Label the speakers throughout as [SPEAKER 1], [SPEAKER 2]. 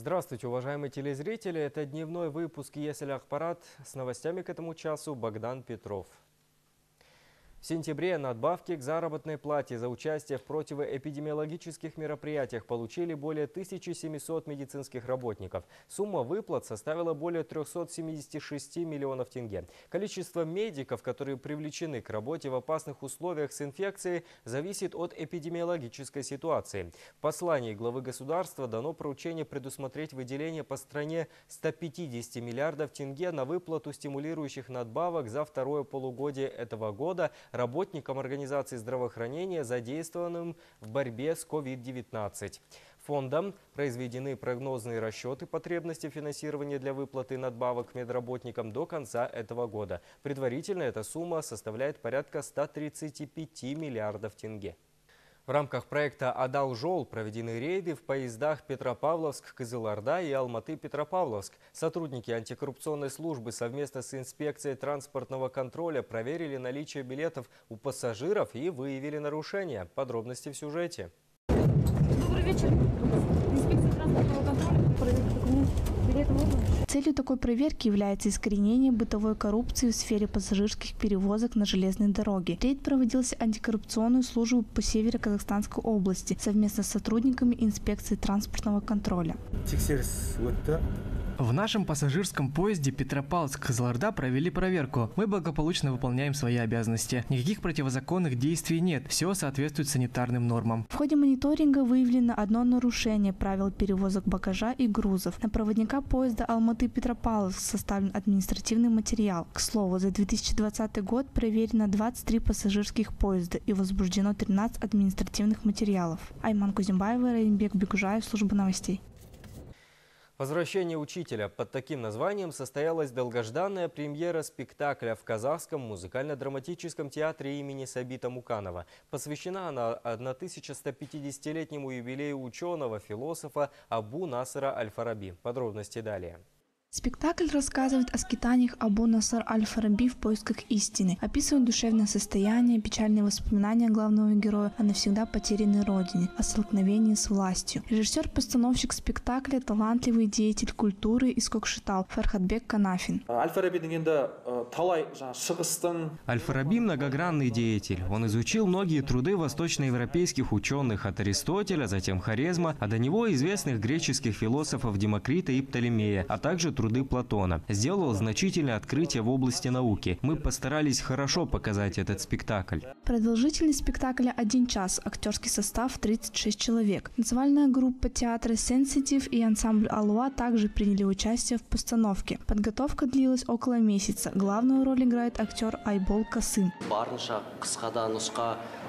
[SPEAKER 1] Здравствуйте, уважаемые телезрители. Это дневной выпуск «Есель Ахпарат». С новостями к этому часу Богдан Петров. В сентябре надбавки к заработной плате за участие в противоэпидемиологических мероприятиях получили более 1700 медицинских работников. Сумма выплат составила более 376 миллионов тенге. Количество медиков, которые привлечены к работе в опасных условиях с инфекцией, зависит от эпидемиологической ситуации. В послании главы государства дано поручение предусмотреть выделение по стране 150 миллиардов тенге на выплату стимулирующих надбавок за второе полугодие этого года – работникам организации здравоохранения, задействованным в борьбе с COVID-19. Фондом произведены прогнозные расчеты потребности финансирования для выплаты надбавок медработникам до конца этого года. Предварительно эта сумма составляет порядка 135 миллиардов тенге. В рамках проекта «Адал-Жол» проведены рейды в поездах Петропавловск-Кызылорда и Алматы-Петропавловск. Сотрудники антикоррупционной службы совместно с инспекцией транспортного контроля проверили наличие билетов у пассажиров и выявили нарушения. Подробности в сюжете.
[SPEAKER 2] Добрый вечер.
[SPEAKER 3] Целью такой проверки является искоренение бытовой коррупции в сфере пассажирских перевозок на железной дороге. Рейд проводился антикоррупционную службу по северо-казахстанской области совместно с сотрудниками инспекции транспортного контроля.
[SPEAKER 4] В нашем пассажирском поезде Петропавловск-Кызылорда провели проверку. Мы благополучно выполняем свои обязанности. Никаких противозаконных действий нет. Все соответствует санитарным нормам.
[SPEAKER 3] В ходе мониторинга выявлено одно нарушение правил перевозок багажа и грузов. На проводника поезда Алматы-Петропавловск составлен административный материал. К слову, за 2020 год проверено 23 пассажирских поезда и возбуждено 13 административных материалов. Айман Кузимбаева, Раимбек Бекужаев, служба новостей.
[SPEAKER 1] Возвращение учителя. Под таким названием состоялась долгожданная премьера спектакля в Казахском музыкально-драматическом театре имени Сабита Муканова. Посвящена она 1150-летнему юбилею ученого-философа Абу Насара Аль-Фараби. Подробности далее.
[SPEAKER 3] Спектакль рассказывает о скитаниях Абу Насар Аль-Фараби в поисках истины, описывает душевное состояние, печальные воспоминания главного героя о навсегда потерянной родине, о столкновении с властью. Режиссер-постановщик спектакля – талантливый деятель культуры из Кокшетау Фархатбек Канафин.
[SPEAKER 5] аль фарабидің енді ә,
[SPEAKER 6] Аль-Фараби – многогранный деятель. Он изучил многие труды восточноевропейских ученых от Аристотеля, затем Хорезма, а до него известных греческих философов Демокрита и Птолемея, а также труды Платона. Сделал значительное открытие в области науки. Мы постарались хорошо показать этот спектакль.
[SPEAKER 3] Продолжительность спектакля – один час, актерский состав – 36 человек. Танцевальная группа театра «Сенситив» и ансамбль «Алуа» также приняли участие в постановке. Подготовка длилась около месяца. Главную роль играет актер Айбол Касым.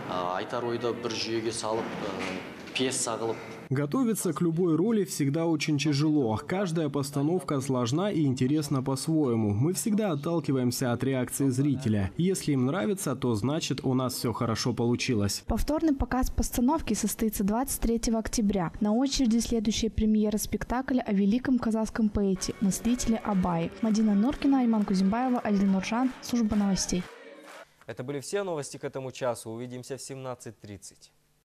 [SPEAKER 7] Ә, айтар ойды бір жүйеге салып ә, пьеса қылып
[SPEAKER 8] Готовиться к любой роли всегда очень тяжело. Каждая постановка сложна и интересна по-своему. Мы всегда отталкиваемся от реакции зрителя. Если им нравится, то значит у нас все хорошо получилось.
[SPEAKER 3] Повторный показ постановки состоится 23 октября. На очереди следующая премьера спектакля о великом казахском поэте, мыслителе Абае. Мадина Норкина, Айман Кузимбаева, Альдин Нуржан, служба новостей.
[SPEAKER 1] Это были все новости к этому часу. Увидимся в 17.30.